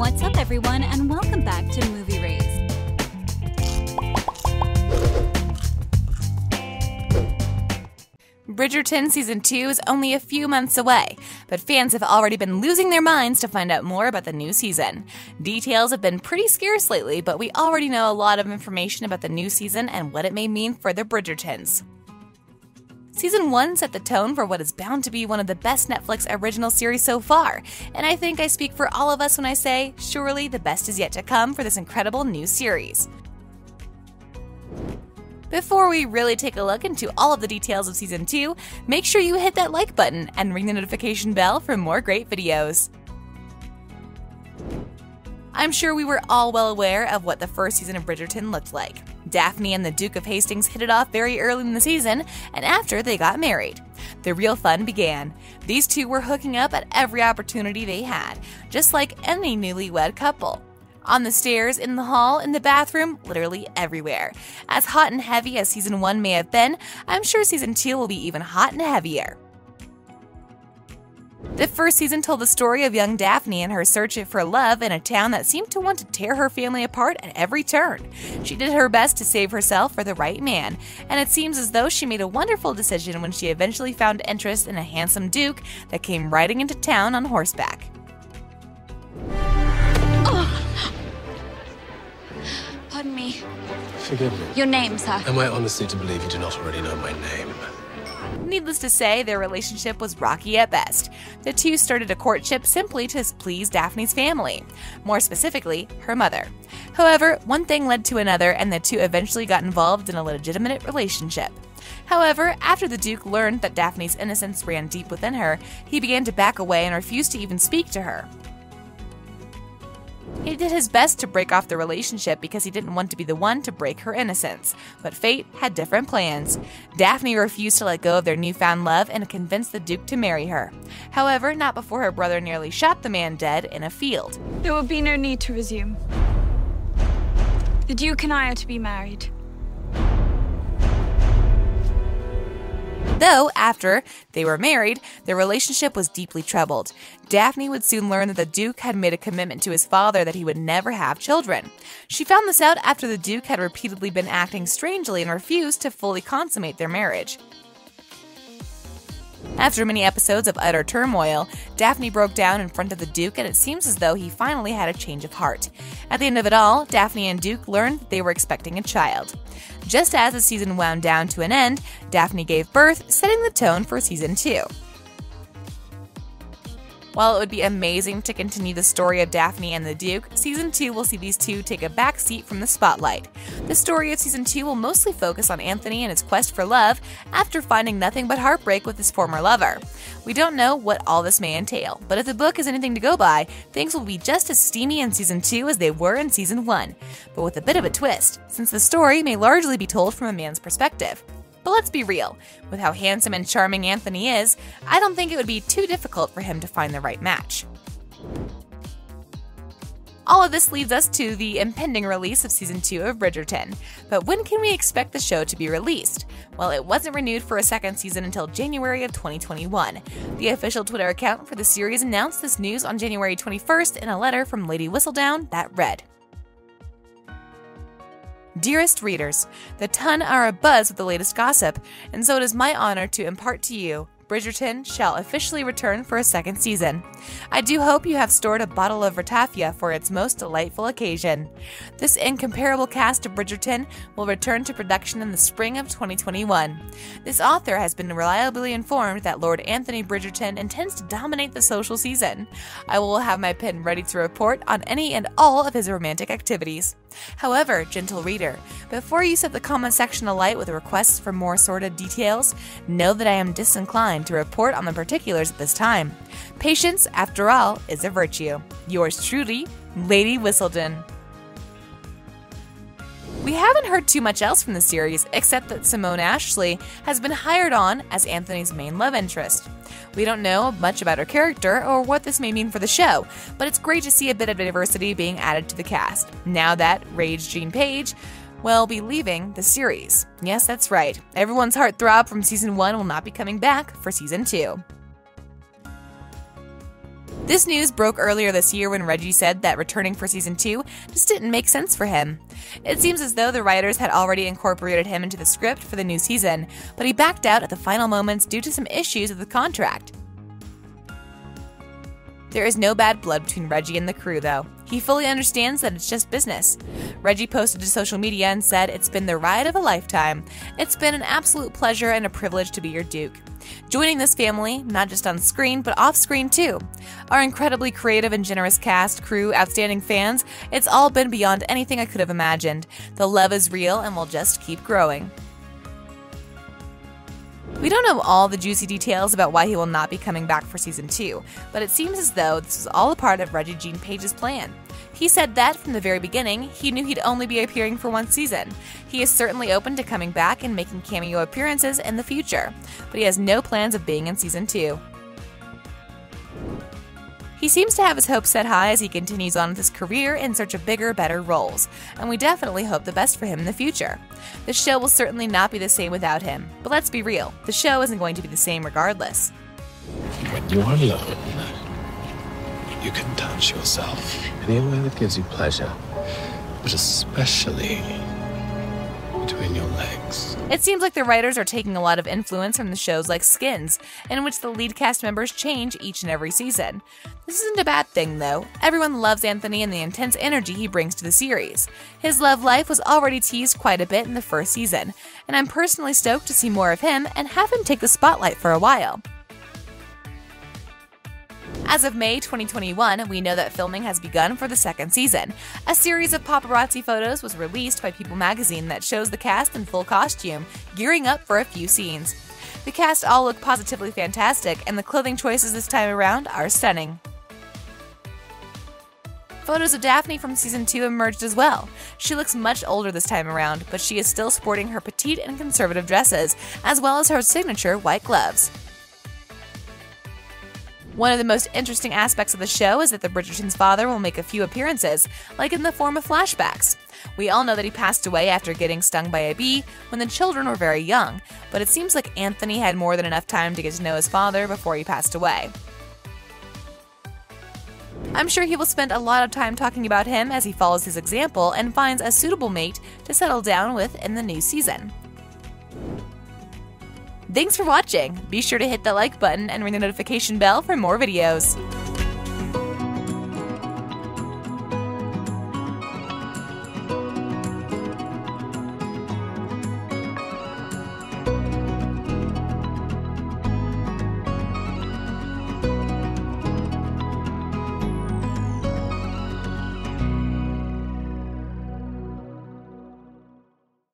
What's up, everyone, and welcome back to Movie Raze. Bridgerton Season 2 is only a few months away, but fans have already been losing their minds to find out more about the new season. Details have been pretty scarce lately, but we already know a lot of information about the new season and what it may mean for the Bridgertons. Season 1 set the tone for what is bound to be one of the best Netflix original series so far, and I think I speak for all of us when I say, surely the best is yet to come for this incredible new series. Before we really take a look into all of the details of Season 2, make sure you hit that like button and ring the notification bell for more great videos. I'm sure we were all well aware of what the first season of Bridgerton looked like. Daphne and the Duke of Hastings hit it off very early in the season, and after they got married. The real fun began. These two were hooking up at every opportunity they had, just like any newlywed couple. On the stairs, in the hall, in the bathroom, literally everywhere. As hot and heavy as season 1 may have been, I'm sure season 2 will be even hot and heavier. The first season told the story of young Daphne and her search for love in a town that seemed to want to tear her family apart at every turn. She did her best to save herself for the right man, and it seems as though she made a wonderful decision when she eventually found interest in a handsome duke that came riding into town on horseback. Pardon me. Forgive me. Your name, sir. Am I honestly to believe you do not already know my name? Needless to say, their relationship was rocky at best. The two started a courtship simply to please Daphne's family, more specifically, her mother. However, one thing led to another, and the two eventually got involved in a legitimate relationship. However, after the Duke learned that Daphne's innocence ran deep within her, he began to back away and refused to even speak to her. He did his best to break off the relationship because he didn't want to be the one to break her innocence, but fate had different plans. Daphne refused to let go of their newfound love and convinced the Duke to marry her. However, not before her brother nearly shot the man dead in a field. There will be no need to resume. The Duke and I are to be married. Though, after they were married, their relationship was deeply troubled. Daphne would soon learn that the Duke had made a commitment to his father that he would never have children. She found this out after the Duke had repeatedly been acting strangely and refused to fully consummate their marriage. After many episodes of utter turmoil, Daphne broke down in front of the Duke, and it seems as though he finally had a change of heart. At the end of it all, Daphne and Duke learned they were expecting a child. Just as the season wound down to an end, Daphne gave birth, setting the tone for season 2. While it would be amazing to continue the story of Daphne and the Duke, season 2 will see these two take a back seat from the spotlight. The story of season 2 will mostly focus on Anthony and his quest for love after finding nothing but heartbreak with his former lover. We don't know what all this may entail, but if the book is anything to go by, things will be just as steamy in season 2 as they were in season 1, but with a bit of a twist, since the story may largely be told from a man's perspective. But let's be real, with how handsome and charming Anthony is, I don't think it would be too difficult for him to find the right match. All of this leads us to the impending release of season 2 of Bridgerton. But when can we expect the show to be released? Well, it wasn't renewed for a second season until January of 2021. The official Twitter account for the series announced this news on January 21st in a letter from Lady Whistledown that read Dearest readers, the ton are abuzz with the latest gossip, and so it is my honor to impart to you Bridgerton shall officially return for a second season. I do hope you have stored a bottle of ratafia for its most delightful occasion. This incomparable cast of Bridgerton will return to production in the spring of 2021. This author has been reliably informed that Lord Anthony Bridgerton intends to dominate the social season. I will have my pen ready to report on any and all of his romantic activities. However, gentle reader, before you set the comment section alight with requests for more sordid details, know that I am disinclined to report on the particulars at this time. Patience, after all, is a virtue. Yours truly, Lady Whistledown. We haven't heard too much else from the series, except that Simone Ashley has been hired on as Anthony's main love interest. We don't know much about her character or what this may mean for the show, but it's great to see a bit of diversity being added to the cast, now that Regé-Jean Page will be leaving the series. Yes, that's right. Everyone's heartthrob from season 1 will not be coming back for season 2. This news broke earlier this year when Reggie said that returning for season 2 just didn't make sense for him. It seems as though the writers had already incorporated him into the script for the new season, but he backed out at the final moments due to some issues with the contract. There is no bad blood between Reggie and the crew, though. He fully understands that it's just business. Reggie posted to social media and said, It's been the ride of a lifetime. It's been an absolute pleasure and a privilege to be your Duke. Joining this family, not just on screen, but off screen too. Our incredibly creative and generous cast, crew, outstanding fans, it's all been beyond anything I could have imagined. The love is real and will just keep growing. We don't know all the juicy details about why he will not be coming back for season 2, but it seems as though this was all a part of Reggie Jean Page's plan. He said that from the very beginning, he knew he'd only be appearing for one season. He is certainly open to coming back and making cameo appearances in the future, but he has no plans of being in season 2. He seems to have his hopes set high as he continues on with his career in search of bigger, better roles, and we definitely hope the best for him in the future. The show will certainly not be the same without him, but let's be real, the show isn't going to be the same regardless. When you are alone, you can touch yourself anywhere that gives you pleasure, but especially your legs. It seems like the writers are taking a lot of influence from the shows like Skins, in which the lead cast members change each and every season. This isn't a bad thing, though. Everyone loves Anthony and the intense energy he brings to the series. His love life was already teased quite a bit in the first season, and I'm personally stoked to see more of him and have him take the spotlight for a while. As of May 2021, we know that filming has begun for the second season. A series of paparazzi photos was released by People magazine that shows the cast in full costume, gearing up for a few scenes. The cast all look positively fantastic, and the clothing choices this time around are stunning. Photos of Daphne from season 2 emerged as well. She looks much older this time around, but she is still sporting her petite and conservative dresses, as well as her signature white gloves. One of the most interesting aspects of the show is that the Bridgertons' father will make a few appearances, like in the form of flashbacks. We all know that he passed away after getting stung by a bee when the children were very young, but it seems like Anthony had more than enough time to get to know his father before he passed away. I'm sure he will spend a lot of time talking about him as he follows his example and finds a suitable mate to settle down with in the new season. Thanks for watching! Be sure to hit the like button and ring the notification bell for more videos.